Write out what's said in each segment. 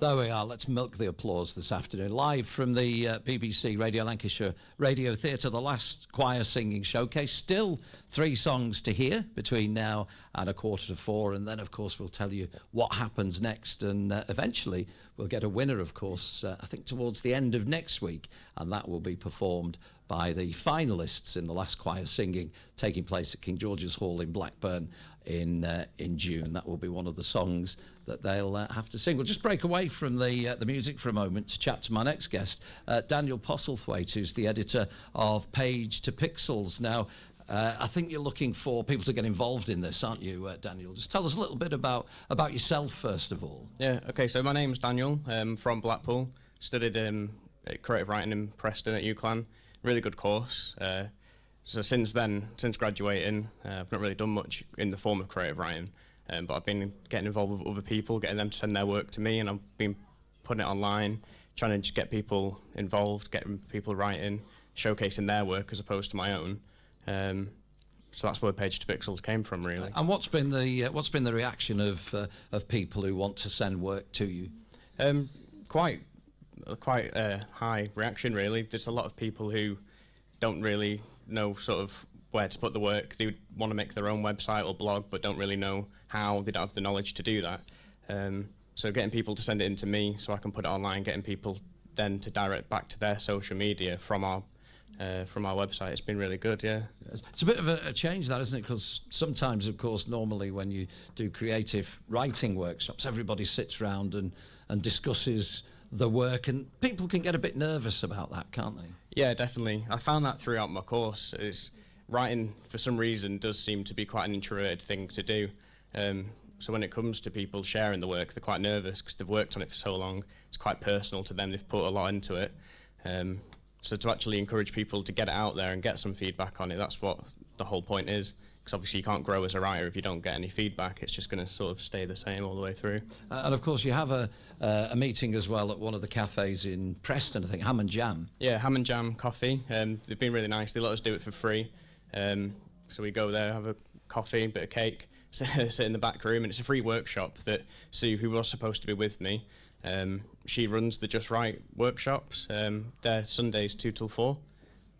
There we are. Let's milk the applause this afternoon. Live from the uh, BBC Radio Lancashire Radio Theatre, the last choir singing showcase. Still three songs to hear between now and a quarter to four. And then, of course, we'll tell you what happens next. And uh, eventually, we'll get a winner, of course, uh, I think towards the end of next week. And that will be performed by the finalists in the last choir singing taking place at King George's Hall in Blackburn in uh, in June. That will be one of the songs that they'll uh, have to sing. We'll just break away from the uh, the music for a moment to chat to my next guest, uh, Daniel Postlethwaite, who's the editor of Page to Pixels. Now. Uh, I think you're looking for people to get involved in this, aren't you, uh, Daniel? Just tell us a little bit about about yourself first of all. Yeah. Okay. So my name's Daniel. Um, from Blackpool. Studied um, creative writing in Preston at UCLan. Really good course. Uh, so since then, since graduating, uh, I've not really done much in the form of creative writing, um, but I've been getting involved with other people, getting them to send their work to me, and I've been putting it online, trying to just get people involved, getting people writing, showcasing their work as opposed to my own. Um, so that's where Page to Pixels came from, really. And what's been the uh, what's been the reaction of uh, of people who want to send work to you? Um, quite quite a high reaction, really. There's a lot of people who don't really know sort of where to put the work. They want to make their own website or blog, but don't really know how. They don't have the knowledge to do that. Um, so getting people to send it in to me so I can put it online, getting people then to direct back to their social media from our uh, from our website. It's been really good, yeah. It's a bit of a, a change, that isn't it? Because sometimes, of course, normally when you do creative writing workshops, everybody sits round and and discusses the work, and people can get a bit nervous about that, can't they? Yeah, definitely. I found that throughout my course. Is writing for some reason does seem to be quite an introverted thing to do. Um, so when it comes to people sharing the work, they're quite nervous because they've worked on it for so long. It's quite personal to them. They've put a lot into it. Um, so to actually encourage people to get it out there and get some feedback on it, that's what the whole point is because obviously you can't grow as a writer if you don't get any feedback. It's just going to sort of stay the same all the way through. Uh, and of course, you have a uh, a meeting as well at one of the cafes in Preston. I think Ham and Jam. Yeah, Ham and Jam Coffee. Um, they've been really nice. They let us do it for free. Um, so we go there, have a coffee, a bit of cake, sit in the back room, and it's a free workshop that Sue, who was supposed to be with me, um, she runs the Just Write workshops. Um, they're Sundays two till four.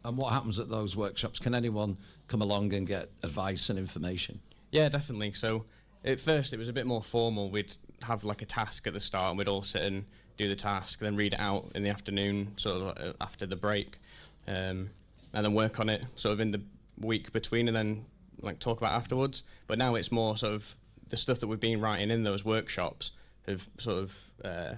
And what happens at those workshops? Can anyone come along and get advice and information? Yeah, definitely. So at first it was a bit more formal. We'd have like a task at the start and we'd all sit and do the task, then read it out in the afternoon, sort of uh, after the break, um, and then work on it sort of in the week between and then like talk about afterwards. But now it's more sort of the stuff that we've been writing in those workshops have sort of uh,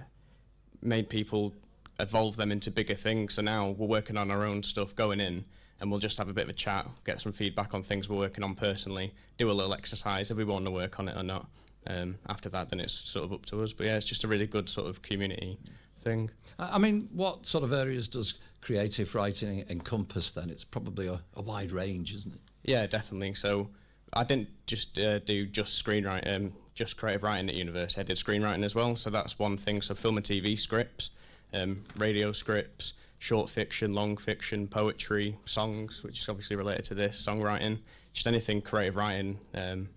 made people evolve them into bigger things. So now we're working on our own stuff going in, and we'll just have a bit of a chat, get some feedback on things we're working on personally, do a little exercise if we want to work on it or not. Um, after that, then it's sort of up to us. But yeah, it's just a really good sort of community thing. I mean, what sort of areas does creative writing encompass then? It's probably a, a wide range, isn't it? Yeah, definitely. So I didn't just uh, do just screenwriting, um, just creative writing at university. I did screenwriting as well. So that's one thing. So film and TV scripts um, radio scripts, short fiction, long fiction, poetry, songs, which is obviously related to this, songwriting, just anything creative writing. Um,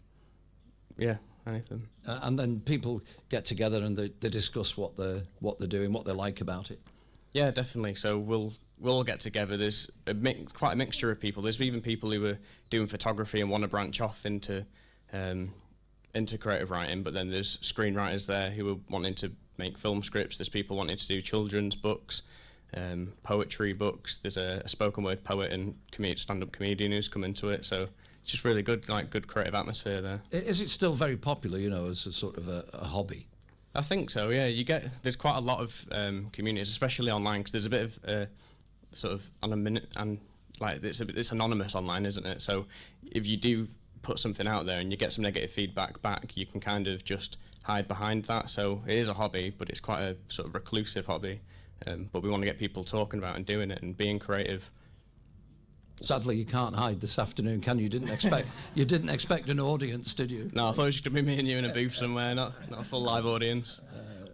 yeah, anything. Uh, and then people get together and they, they discuss what they're what they're doing, what they like about it. Yeah, definitely. So we'll we'll all get together. There's a mix, quite a mixture of people. There's even people who are doing photography and want to branch off into um, into creative writing, but then there's screenwriters there who are wanting to make film scripts. There's people wanting to do children's books, um, poetry books. There's a, a, spoken word poet and com- stand-up comedian who's come into it. So it's just really good, like good creative atmosphere there. Is it still very popular? You know, as a sort of a, a hobby. I think so. Yeah, you get there's quite a lot of um, communities, especially online, because there's a bit of uh, sort of on a minute and like it's a, it's anonymous online, isn't it? So if you do put something out there and you get some negative feedback back, you can kind of just hide behind that. So it is a hobby, but it's quite a sort of reclusive hobby. Um, but we want to get people talking about and doing it and being creative. Sadly, you can't hide this afternoon, can you? Didn't expect you didn't expect an audience, did you? No, I thought it was going to be me and you in a booth somewhere, not not a full live audience. Uh,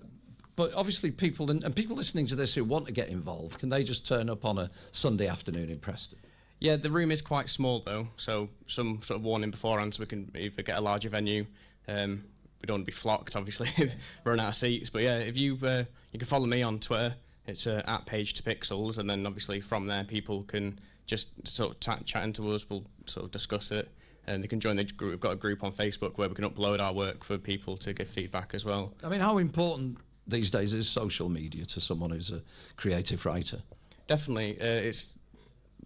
but obviously, people and, and people listening to this who want to get involved, can they just turn up on a Sunday afternoon in Preston? Yeah, the room is quite small though, so some sort of warning beforehand so we can either get a larger venue um, we don't want to be flocked, obviously, run out of seats. But yeah, if you uh, you can follow me on Twitter, it's uh, at Page to Pixels, and then obviously from there people can just sort of chat, chat into us. We'll sort of discuss it, and they can join the group. We've got a group on Facebook where we can upload our work for people to give feedback as well. I mean, how important these days is social media to someone who's a creative writer? Definitely, uh, it's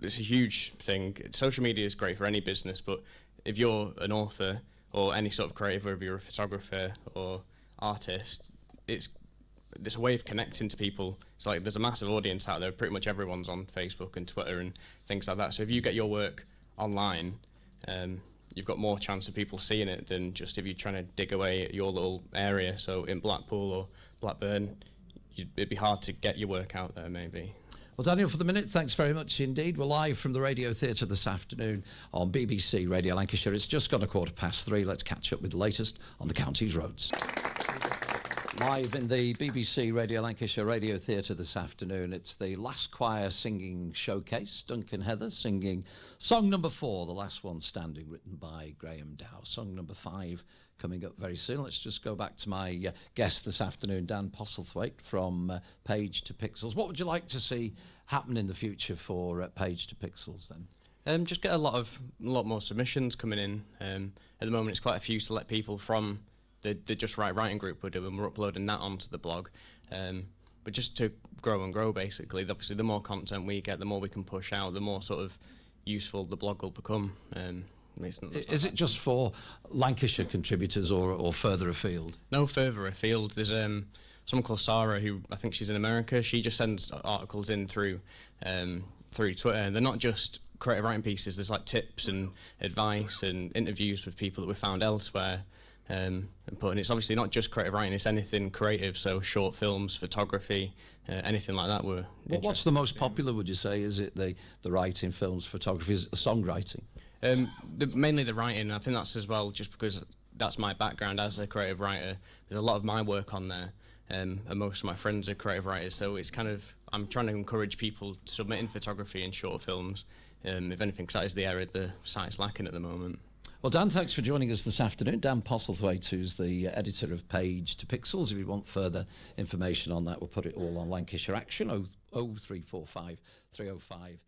it's a huge thing. Social media is great for any business, but if you're an author or any sort of creative, whether you're a photographer or artist, it's there's a way of connecting to people. It's like there's a massive audience out there. Pretty much everyone's on Facebook and Twitter and things like that. So if you get your work online, um, you've got more chance of people seeing it than just if you're trying to dig away at your little area. So in Blackpool or Blackburn, it'd be hard to get your work out there maybe. Well, Daniel, for the minute, thanks very much indeed. We're live from the Radio Theatre this afternoon on BBC Radio Lancashire. It's just gone a quarter past three. Let's catch up with the latest on the county's roads. Live in the BBC Radio Lancashire Radio Theatre this afternoon, it's the Last Choir Singing Showcase. Duncan Heather singing song number four, the last one standing, written by Graham Dow. Song number five coming up very soon. Let's just go back to my uh, guest this afternoon, Dan Postlethwaite from uh, Page to Pixels. What would you like to see happen in the future for uh, Page to Pixels then? Um, just get a lot of a lot more submissions coming in. Um, at the moment, it's quite a few select people from the, the Just Write Writing group we're doing. We're uploading that onto the blog. Um, but just to grow and grow, basically. Obviously, the more content we get, the more we can push out, the more sort of useful the blog will become. Um, is it just for Lancashire contributors or, or further afield? No further afield. There's um, someone called Sarah who I think she's in America. She just sends articles in through um, through Twitter. They're not just creative writing pieces. There's like tips and advice and interviews with people that we found elsewhere. Um, and put, and it's obviously not just creative writing; it's anything creative. So short films, photography, uh, anything like that. Were what's the most popular? Would you say is it the the writing, films, photography, is it the songwriting? Um, the, mainly the writing. I think that's as well, just because that's my background as a creative writer. There's a lot of my work on there, um, and most of my friends are creative writers. So it's kind of I'm trying to encourage people submitting photography and short films. Um, if anything, because that is the area the site's lacking at the moment. Well, Dan, thanks for joining us this afternoon. Dan Postlethwaite, who's the editor of Page to Pixels. If you want further information on that, we'll put it all on Lancashire Action 0345 305